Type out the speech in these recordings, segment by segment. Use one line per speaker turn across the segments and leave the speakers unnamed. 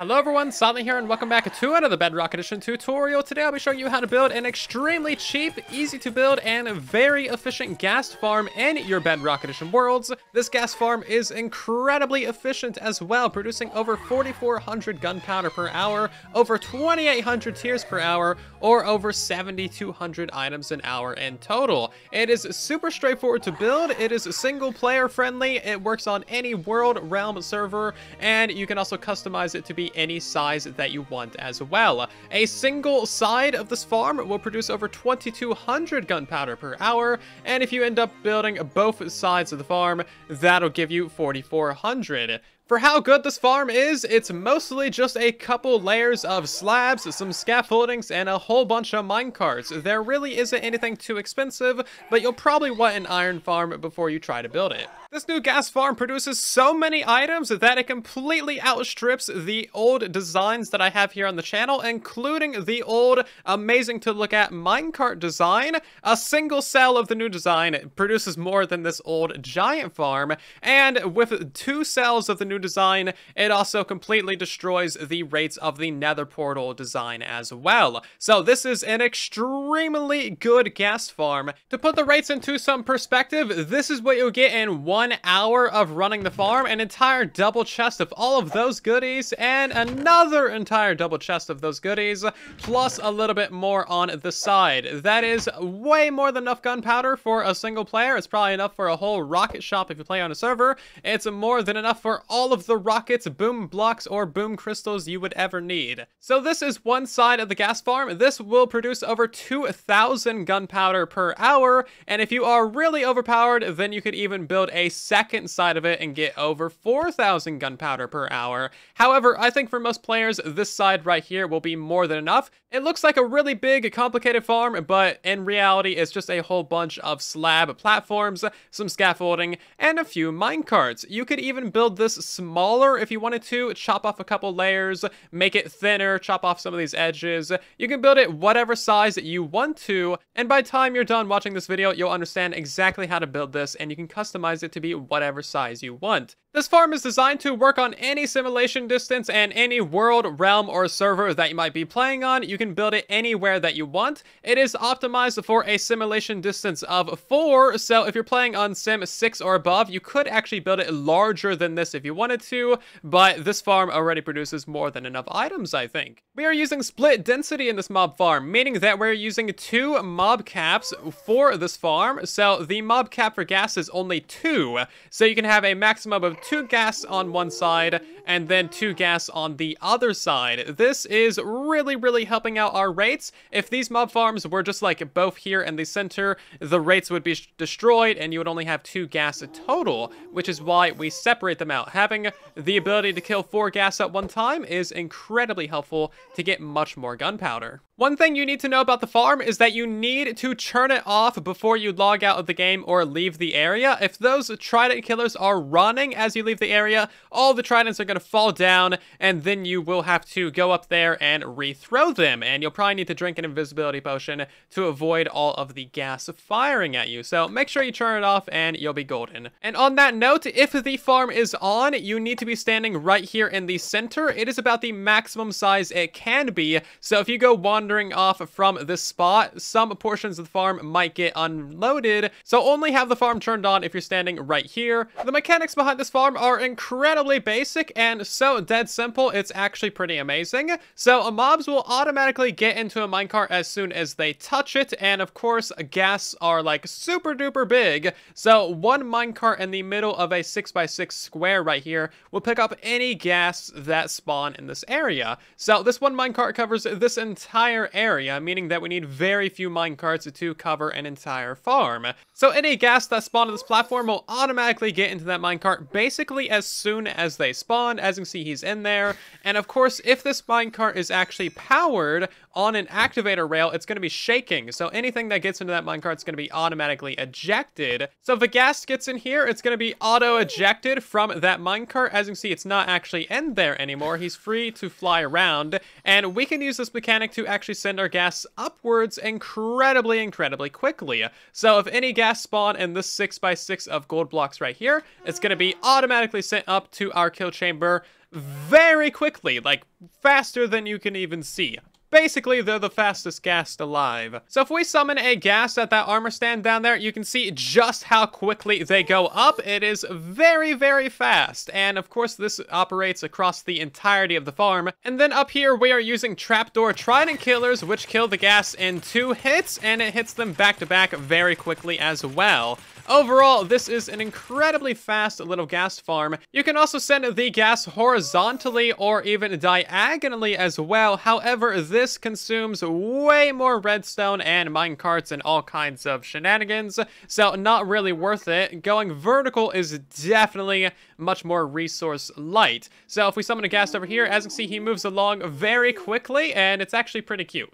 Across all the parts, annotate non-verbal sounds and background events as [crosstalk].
Hello everyone, Silent here and welcome back to another Bedrock Edition tutorial. Today I'll be showing you how to build an extremely cheap, easy to build, and very efficient ghast farm in your Bedrock Edition worlds. This ghast farm is incredibly efficient as well, producing over 4,400 gunpowder per hour, over 2,800 tears per hour, or over 7,200 items an hour in total. It is super straightforward to build, it is single player friendly, it works on any world, realm, server, and you can also customize it to be any size that you want as well. A single side of this farm will produce over 2200 gunpowder per hour, and if you end up building both sides of the farm, that'll give you 4400. For how good this farm is, it's mostly just a couple layers of slabs, some scaffoldings, and a whole bunch of minecarts. There really isn't anything too expensive, but you'll probably want an iron farm before you try to build it. This new ghast farm produces so many items that it completely outstrips the old designs that I have here on the channel, including the old, amazing to look at minecart design. A single cell of the new design produces more than this old giant farm, and with two cells of the new design, it also completely destroys the rates of the nether portal design as well. So this is an extremely good ghast farm. To put the rates into some perspective, this is what you'll get in one hour of running the farm, an entire double chest of all of those goodies, and another entire double chest of those goodies, plus a little bit more on the side. That is way more than enough gunpowder for a single player. It's probably enough for a whole rocket shop if you play on a server. It's more than enough for all of the rockets, boom blocks, or boom crystals you would ever need. So this is one side of the ghast farm. This will produce over 2,000 gunpowder per hour, and if you are really overpowered, then you could even build a second side of it and get over 4,000 gunpowder per hour. However, I think for most players, this side right here will be more than enough. It looks like a really big, complicated farm, but in reality, it's just a whole bunch of slab platforms, some scaffolding, and a few minecarts. You could even build this smaller if you wanted to, chop off a couple layers, make it thinner, chop off some of these edges. You can build it whatever size that you want to, and by time you're done watching this video, you'll understand exactly how to build this, and you can customize it to be whatever size you want. This farm is designed to work on any simulation distance and any world, realm, or server that you might be playing on. You can build it anywhere that you want. It is optimized for a simulation distance of 4, so if you're playing on Sim 6 or above, you could actually build it larger than this if you wanted to, but this farm already produces more than enough items, I think. We are using split density in this mob farm, meaning that we're using two mob caps for this farm, so the mob cap for ghast is only 2, so you can have a maximum of two ghast on one side and then two ghast on the other side. This is really, really helping out our rates. If these mob farms were just like both here in the center, the rates would be destroyed and you would only have two ghast total, which is why we separate them out. Having the ability to kill four ghast at one time is incredibly helpful to get much more gunpowder. One thing you need to know about the farm is that you need to turn it off before you log out of the game or leave the area. If those trident killers are running as you leave the area, all the tridents are going to fall down and then you will have to go up there and rethrow them. And you'll probably need to drink an invisibility potion to avoid all of the ghast firing at you. So make sure you turn it off and you'll be golden. And on that note, if the farm is on, you need to be standing right here in the center. It is about the maximum size it can be. So if you go wandering off from this spot, some portions of the farm might get unloaded, so only have the farm turned on if you're standing right here. The mechanics behind this farm are incredibly basic and so dead simple, it's actually pretty amazing. So mobs will automatically get into a minecart as soon as they touch it, and of course, ghasts are like super duper big, so one minecart in the middle of a 6x6 square right here will pick up any ghasts that spawn in this area. So this one minecart covers this entire area, meaning that we need very few minecarts to cover an entire farm. So any ghast that spawn on this platform will automatically get into that minecart basically as soon as they spawn. As you can see, he's in there. And of course, if this minecart is actually powered on an activator rail, it's going to be shaking. So anything that gets into that minecart is going to be automatically ejected. So if a ghast gets in here, it's going to be auto-ejected from that minecart. As you can see, it's not actually in there anymore. He's free to fly around. And we can use this mechanic to actually send our ghasts upwards incredibly, incredibly quickly. So if any ghast spawn in this 6x6 of gold blocks right here, it's going to be automatically sent up to our kill chamber very quickly, like faster than you can even see. Basically, they're the fastest ghast alive. So if we summon a ghast at that armor stand down there, you can see just how quickly they go up. It is very, very fast. And of course, this operates across the entirety of the farm. And then up here, we are using trapdoor trident killers, which kill the ghast in two hits, and it hits them back to back very quickly as well. Overall, this is an incredibly fast little ghast farm. You can also send the ghast horizontally or even diagonally as well. However, this consumes way more redstone and minecarts and all kinds of shenanigans, so not really worth it. Going vertical is definitely much more resource light. So if we summon a ghast over here, as you can see, he moves along very quickly, and it's actually pretty cute.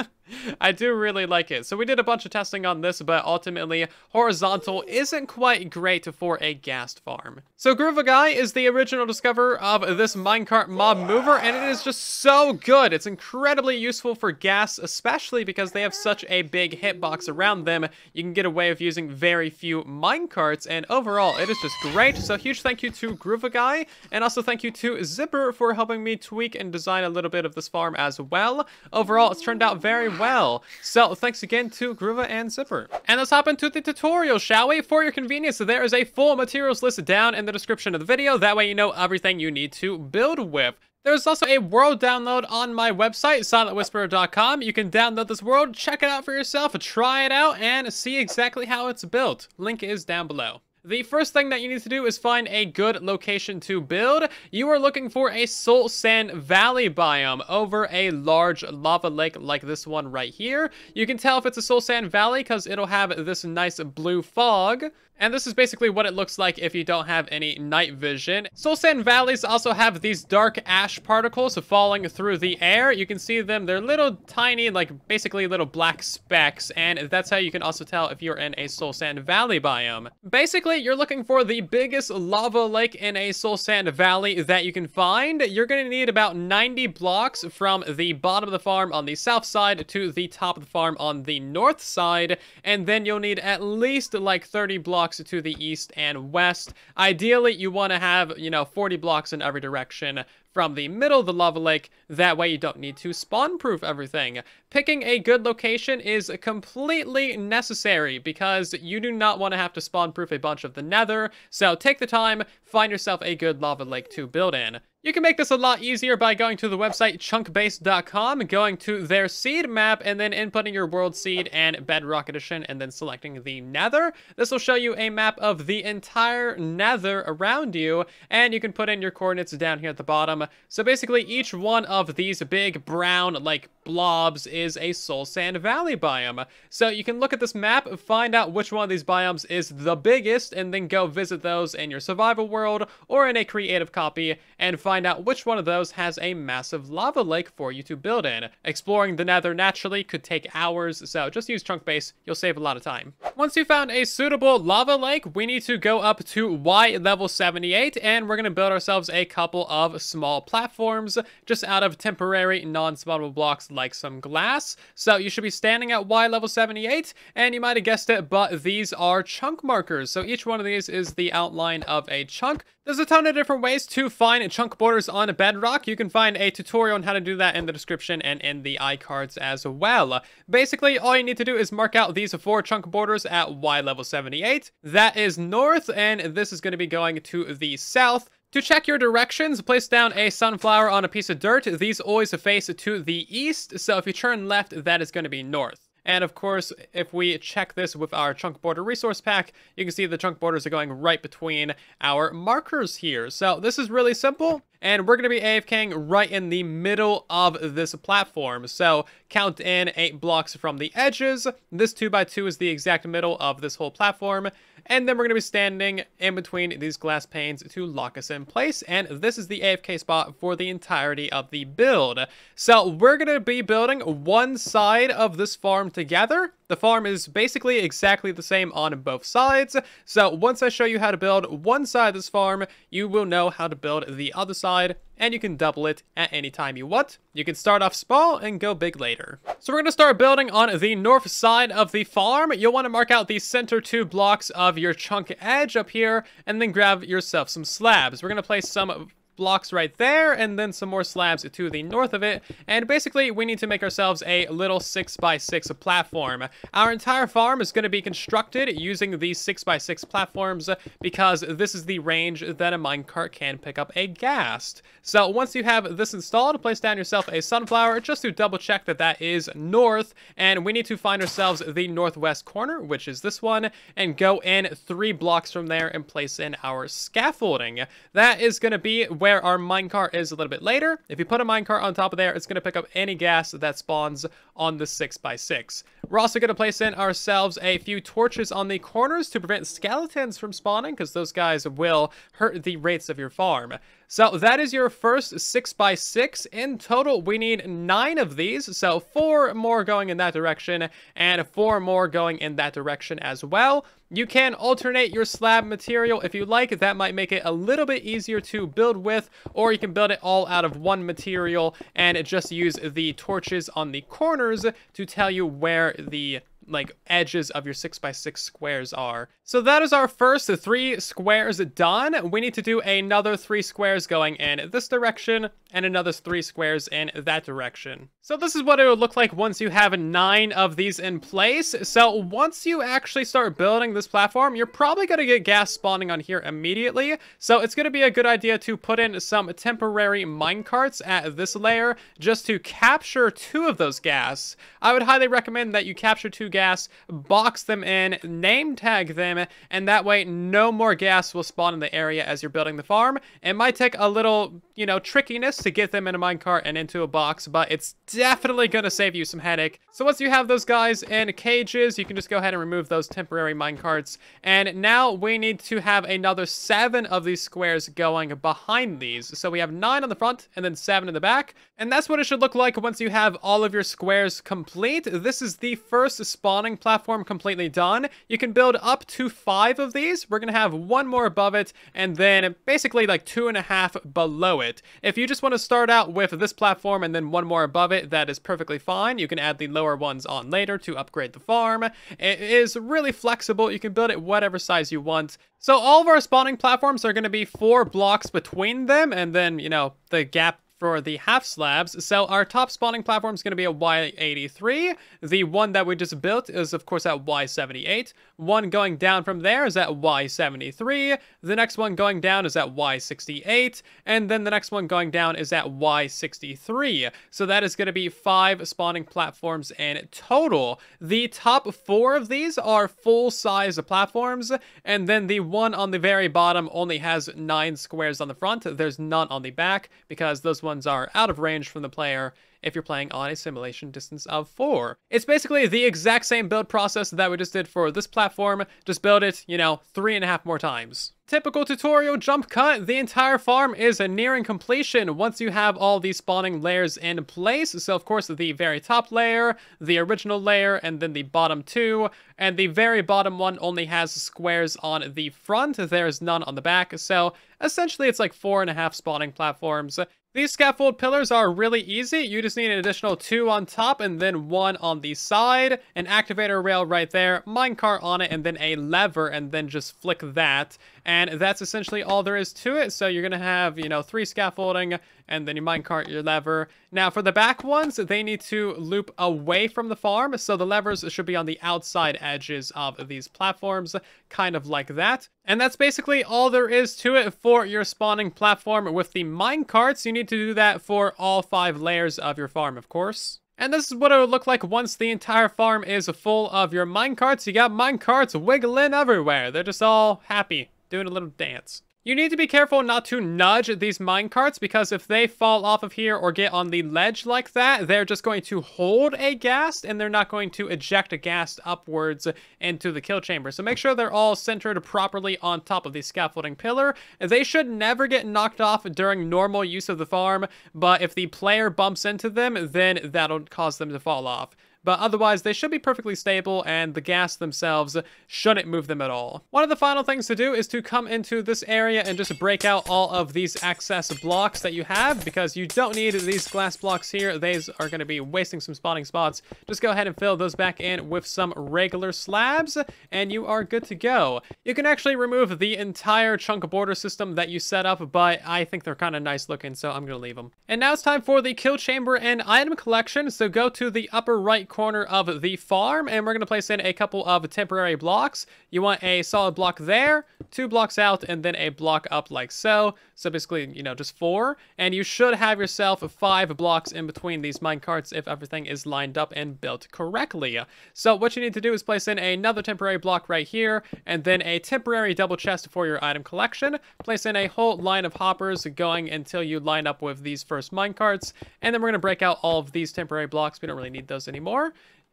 [laughs] I do really like it. So we did a bunch of testing on this, but ultimately, horizontal isn't quite great for a ghast farm. So Groovaguy is the original discoverer of this minecart mob mover, and it is just so good. It's incredibly useful for ghasts, especially because they have such a big hitbox around them. You can get away with using very few minecarts, and overall, it is just great. So huge thank you to Groovaguy, and also thank you to Zipper for helping me tweak and design a little bit of this farm as well. Overall, it's turned out very well. So thanks again to Gruva and Zipper. And let's hop into the tutorial, shall we? For your convenience, there is a full materials list down in the description of the video. That way you know everything you need to build with. There's also a world download on my website, silentwisperer.com. You can download this world, check it out for yourself, try it out, and see exactly how it's built. Link is down below. The first thing that you need to do is find a good location to build. You are looking for a Soul Sand Valley biome over a large lava lake like this one right here. You can tell if it's a Soul Sand Valley because it'll have this nice blue fog. And this is basically what it looks like if you don't have any night vision. Soul Sand Valleys also have these dark ash particles falling through the air. You can see them. They're little tiny, like basically little black specks. And that's how you can also tell if you're in a Soul Sand Valley biome. Basically, you're looking for the biggest lava lake in a Soul Sand Valley that you can find. You're going to need about 90 blocks from the bottom of the farm on the south side to the top of the farm on the north side. And then you'll need at least like 30 blocks blocks to the east and west. Ideally, you want to have, you know, 40 blocks in every direction from the middle of the lava lake. That way you don't need to spawn-proof everything. Picking a good location is completely necessary because you do not want to have to spawn-proof a bunch of the nether. So take the time, find yourself a good lava lake to build in. You can make this a lot easier by going to the website chunkbase.com, going to their seed map, and then inputting your world seed and bedrock edition, and then selecting the nether. This will show you a map of the entire nether around you, and you can put in your coordinates down here at the bottom. So basically, each one of these big brown, like, blobs is a Soul Sand Valley biome. So you can look at this map, find out which one of these biomes is the biggest, and then go visit those in your survival world or in a creative copy, and find out which one of those has a massive lava lake for you to build in. Exploring the nether naturally could take hours, so just use chunk base, you'll save a lot of time. Once you found a suitable lava lake, we need to go up to Y level 78, and we're to build ourselves a couple of small platforms, just out of temporary non-spawnable blocks like some glass. So you should be standing at Y level 78, and you might have guessed it, but these are chunk markers. So each one of these is the outline of a chunk. There's a ton of different ways to find chunk borders on a Bedrock. You can find a tutorial on how to do that in the description and in the iCards as well. Basically, all you need to do is mark out these four chunk borders at Y level 78. That is north, and this is going to be going to the south. To check your directions, place down a sunflower on a piece of dirt. These always face to the east, so if you turn left, that is going to be north. And of course, if we check this with our chunk border resource pack, you can see the chunk borders are going right between our markers here. So this is really simple, and we're going to be AFKing right in the middle of this platform. So count in eight blocks from the edges. This 2x2 is the exact middle of this whole platform. And then we're going to be standing in between these glass panes to lock us in place. And this is the AFK spot for the entirety of the build. So we're going to be building one side of this farm together. The farm is basically exactly the same on both sides. So once I show you how to build one side of this farm, you will know how to build the other side and you can double it at any time you want. You can start off small and go big later. So we're going to start building on the north side of the farm. You'll want to mark out the center two blocks of your chunk edge up here and then grab yourself some slabs. We're going to place some blocks right there, and then some more slabs to the north of it. And basically, we need to make ourselves a little 6x6 platform. Our entire farm is going to be constructed using these 6x6 platforms because this is the range that a minecart can pick up a ghast. So once you have this installed, place down yourself a sunflower just to double check that that is north. And we need to find ourselves the northwest corner, which is this one, and go in three blocks from there and place in our scaffolding. That is going to be where our minecart is a little bit later. If you put a minecart on top of there, it's going to pick up any ghast that spawns on the 6x6. We're also going to place in ourselves a few torches on the corners to prevent skeletons from spawning, because those guys will hurt the rates of your farm. So that is your first 6x6. In total, we need 9 of these, so 4 more going in that direction, and 4 more going in that direction as well. You can alternate your slab material if you like. That might make it a little bit easier to build with, or you can build it all out of one material and just use the torches on the corners to tell you where the like edges of your six by six squares are. So that is our first three squares done. We need to do another three squares going in this direction and another three squares in that direction. So this is what it would look like once you have nine of these in place. So once you actually start building this platform, you're probably going to get ghast spawning on here immediately. So it's going to be a good idea to put in some temporary minecarts at this layer just to capture two of those ghast. I would highly recommend that you capture two ghast, box them in, name tag them, and that way no more ghast will spawn in the area as you're building the farm. It might take a little, you know, trickiness to get them in a minecart and into a box, but it's definitely going to save you some headache. So once you have those guys in cages, you can just go ahead and remove those temporary minecarts. And now we need to have another seven of these squares going behind these. So we have nine on the front and then seven in the back. And that's what it should look like once you have all of your squares complete. This is the first spawning platform completely done. You can build up to five of these. We're going to have one more above it and then basically like two and a half below it. If you just want to start out with this platform and then one more above it, that is perfectly fine. You can add the lower ones on later to upgrade the farm. It is really flexible. You can build it whatever size you want. So all of our spawning platforms are going to be four blocks between them, and then, you know, the gap for the half slabs. So our top spawning platform is going to be a Y83. The one that we just built is of course at Y78. One going down from there is at Y73. The next one going down is at Y68. And then the next one going down is at Y63. So that is going to be five spawning platforms in total. The top four of these are full-size platforms. And then the one on the very bottom only has nine squares on the front. There's none on the back because those ones ones are out of range from the player if you're playing on a simulation distance of 4. It's basically the exact same build process that we just did for this platform, just build it, you know, three and a half more times. Typical tutorial jump cut, the entire farm is nearing completion once you have all these spawning layers in place. So of course the very top layer, the original layer, and then the bottom two, and the very bottom one only has squares on the front, there's none on the back, so essentially it's like four and a half spawning platforms. These scaffold pillars are really easy. You just need an additional two on top and then one on the side, an activator rail right there, minecart on it, and then a lever, and then just flick that. And that's essentially all there is to it. So you're going to have, you know, three scaffolding and then your minecart, your lever. Now for the back ones, they need to loop away from the farm. So the levers should be on the outside edges of these platforms, kind of like that. And that's basically all there is to it for your spawning platform with the minecarts. You need to do that for all five layers of your farm, of course. And this is what it would look like once the entire farm is full of your minecarts. You got minecarts wiggling everywhere. They're just all happy doing a little dance. You need to be careful not to nudge these minecarts because if they fall off of here or get on the ledge like that, they're just going to hold a ghast and they're not going to eject a ghast upwards into the kill chamber. So make sure they're all centered properly on top of the scaffolding pillar. They should never get knocked off during normal use of the farm, but if the player bumps into them, then that'll cause them to fall off. But otherwise they should be perfectly stable and the ghast themselves shouldn't move them at all. One of the final things to do is to come into this area and just break out all of these excess blocks that you have because you don't need these glass blocks here. These are going to be wasting some spawning spots. Just go ahead and fill those back in with some regular slabs and you are good to go. You can actually remove the entire chunk border system that you set up, but I think they're kind of nice looking, so I'm going to leave them. And now it's time for the kill chamber and item collection. So go to the upper right corner of the farm and we're going to place in a couple of temporary blocks. You want a solid block there, two blocks out, and then a block up like so. So basically, you know, just four. And you should have yourself five blocks in between these minecarts if everything is lined up and built correctly. So what you need to do is place in another temporary block right here, and then a temporary double chest for your item collection. Place in a whole line of hoppers going until you line up with these first minecarts, and then we're going to break out all of these temporary blocks. We don't really need those anymore.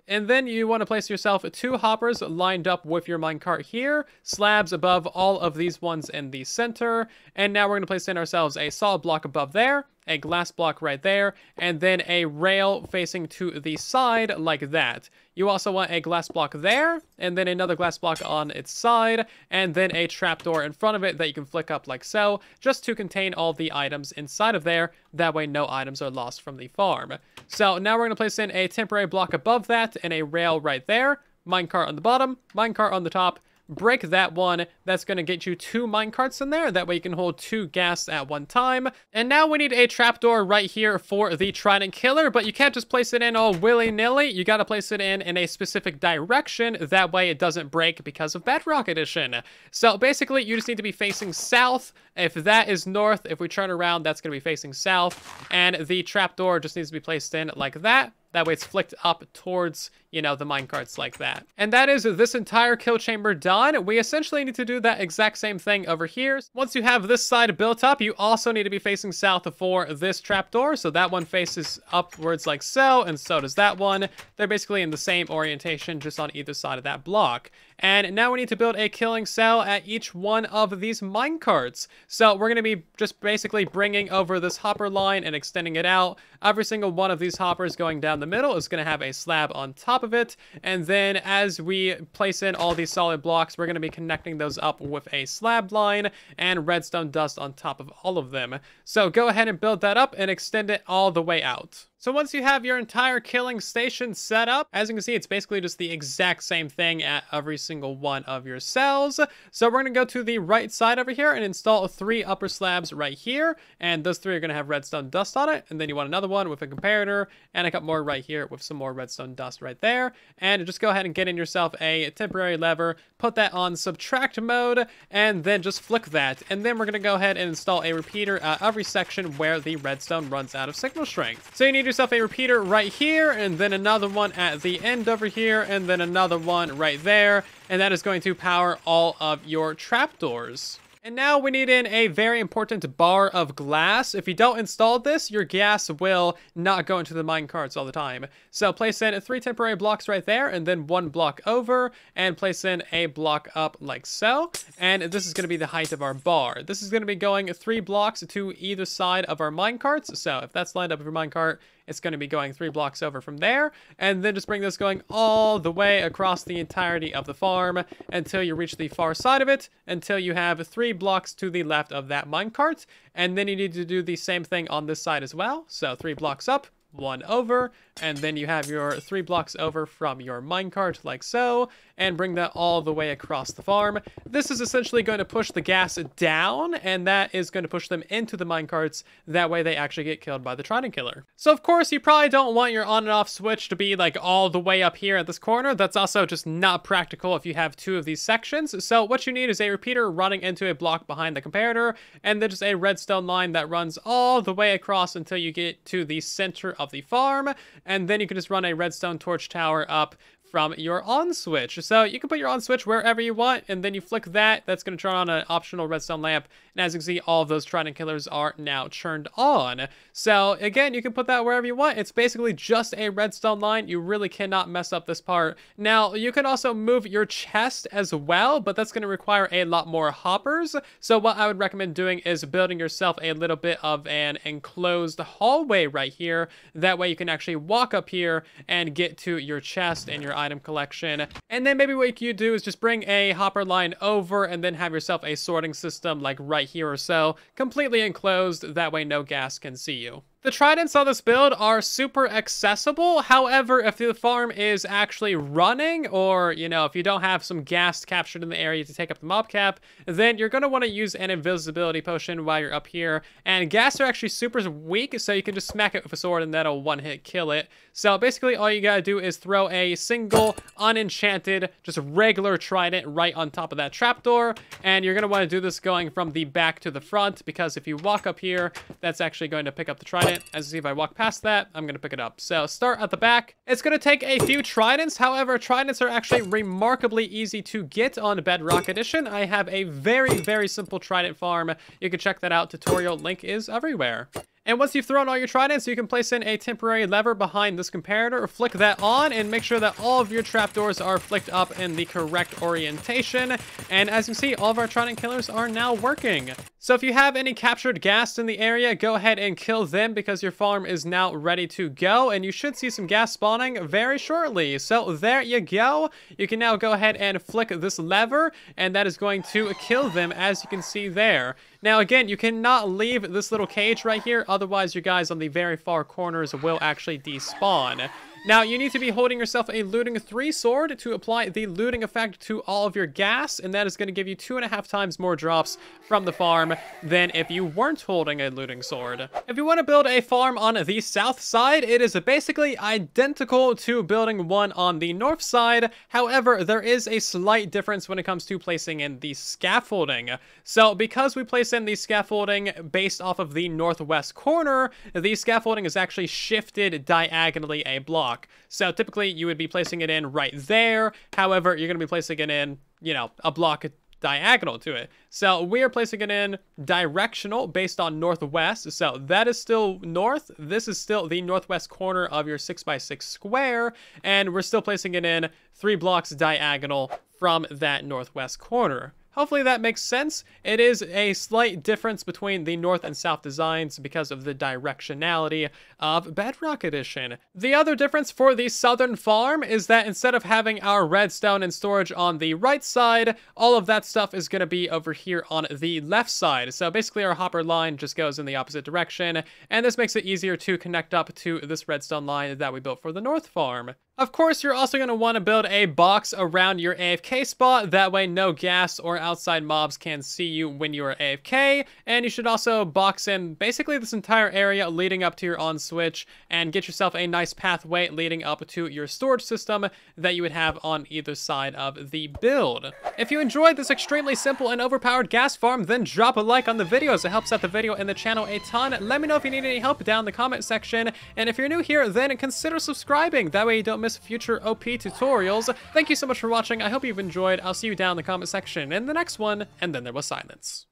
And then you want to place yourself two hoppers lined up with your minecart here, slabs above all of these ones in the center. And now we're going to place in ourselves a solid block above there, a glass block right there, and then a rail facing to the side like that. You also want a glass block there, and then another glass block on its side, and then a trapdoor in front of it that you can flick up like so, just to contain all the items inside of there. That way no items are lost from the farm. So now we're going to place in a temporary block above that and a rail right there, minecart on the bottom, minecart on the top, break that one. That's going to get you two minecarts in there. That way you can hold two ghasts at one time. And now we need a trapdoor right here for the Trident Killer, but you can't just place it in all willy-nilly. You got to place it in in a specific direction. That way it doesn't break because of Bedrock Edition. So basically, you just need to be facing south. If that is north, if we turn around, that's going to be facing south. And the trapdoor just needs to be placed in like that. That way it's flicked up towards, you know, the minecarts like that. And that is this entire kill chamber done. We essentially need to do that exact same thing over here. Once you have this side built up, you also need to be facing south for this trapdoor. So that one faces upwards like so, and so does that one. They're basically in the same orientation, just on either side of that block. And now we need to build a killing cell at each one of these minecarts. So we're going to be just basically bringing over this hopper line and extending it out. Every single one of these hoppers going down the middle is going to have a slab on top of it. And then as we place in all these solid blocks, we're going to be connecting those up with a slab line and redstone dust on top of all of them. So go ahead and build that up and extend it all the way out. So once you have your entire killing station set up, as you can see, it's basically just the exact same thing at every single one of your cells. So we're to go to the right side over here and install three upper slabs right here. And those three are to have redstone dust on it. And then you want another one with a comparator and a couple more right here with some more redstone dust right there. And just go ahead and get in yourself a temporary lever, put that on subtract mode, and then just flick that. And then we're to go ahead and install a repeater at every section where the redstone runs out of signal strength. So you need yourself a repeater right here, and then another one at the end over here, and then another one right there, and that is going to power all of your trapdoors. And now we need in a very important bar of glass. If you don't install this, your ghast will not go into the mine carts all the time. So place in three temporary blocks right there, and then one block over, and place in a block up like so. And this is going to be the height of our bar. This is going to be going three blocks to either side of our mine carts. So if that's lined up with your mine cart, it's going to be going three blocks over from there, and then just bring this going all the way across the entirety of the farm until you reach the far side of it, until you have three blocks to the left of that minecart, and then you need to do the same thing on this side as well. So three blocks up, one over, and then you have your three blocks over from your minecart like so, and bring that all the way across the farm. This is essentially going to push the ghast down, and that is going to push them into the minecarts. That way they actually get killed by the Trident Killer. So of course, you probably don't want your on and off switch to be like all the way up here at this corner. That's also just not practical if you have two of these sections. So what you need is a repeater running into a block behind the comparator, and then just a redstone line that runs all the way across until you get to the center of the farm, and then you can just run a redstone torch tower up from your on switch. So you can put your on switch wherever you want, and then you flick that. That's going to turn on an optional redstone lamp. And as you can see, all of those trident killers are now turned on. So again, you can put that wherever you want. It's basically just a redstone line. You really cannot mess up this part. Now, you can also move your chest as well, but that's going to require a lot more hoppers. So what I would recommend doing is building yourself a little bit of an enclosed hallway right here. That way you can actually walk up here and get to your chest and your item collection. And then maybe what you do is just bring a hopper line over and then have yourself a sorting system like right here or so, completely enclosed. That way no ghast can see you. The tridents on this build are super accessible. However, if the farm is actually running or, you know, if you don't have some ghast captured in the area to take up the mob cap, then you're going to want to use an invisibility potion while you're up here. And ghast are actually super weak, so you can just smack it with a sword and that'll one-hit kill it. So basically all you got to do is throw a single unenchanted, just regular trident right on top of that trapdoor. And you're going to want to do this going from the back to the front because if you walk up here, that's actually going to pick up the trident as you see, if I walk past that, I'm to pick it up. So start at the back. It's to take a few tridents. However, tridents are actually remarkably easy to get on Bedrock Edition. I have a very, very simple trident farm. You can check that out. Tutorial link is everywhere. And once you've thrown all your tridents, you can place in a temporary lever behind this comparator, flick that on, and make sure that all of your trapdoors are flicked up in the correct orientation. And as you see, all of our trident killers are now working. So if you have any captured ghast in the area, go ahead and kill them because your farm is now ready to go, and you should see some ghast spawning very shortly. So there you go. You can now go ahead and flick this lever, and that is going to kill them, as you can see there. Now, again, you cannot leave this little cage right here, otherwise your guys on the very far corners will actually despawn. Now, you need to be holding yourself a looting 3 sword to apply the looting effect to all of your ghast, and that is going to give you two and a half times more drops from the farm than if you weren't holding a looting sword. If you want to build a farm on the south side, it is basically identical to building one on the north side. However, there is a slight difference when it comes to placing in the scaffolding. So because we place in the scaffolding based off of the northwest corner, the scaffolding is actually shifted diagonally a block So typically you would be placing it in right there. However, you're going to be placing it in, you know, a block diagonal to it. So we are placing it in directional based on northwest. So that is still north. This is still the northwest corner of your 6x6 square. And we're still placing it in three blocks diagonal from that northwest corner. Hopefully that makes sense. It is a slight difference between the north and south designs because of the directionality of Bedrock Edition. The other difference for the southern farm is that instead of having our redstone and storage on the right side, all of that stuff is going to be over here on the left side. So basically our hopper line just goes in the opposite direction, and this makes it easier to connect up to this redstone line that we built for the north farm. Of course, you're also going to want to build a box around your AFK spot. That way, no ghast or outside mobs can see you when you are AFK. And you should also box in basically this entire area leading up to your on switch and get yourself a nice pathway leading up to your storage system that you would have on either side of the build. If you enjoyed this extremely simple and overpowered ghast farm, then drop a like on the video as it helps out the video and the channel a ton. Let me know if you need any help down in the comment section. And if you're new here, then consider subscribing. That way you don't miss future OP tutorials. Thank you so much for watching. I hope you've enjoyed. I'll see you down in the comment section in the next one, and then there was silence.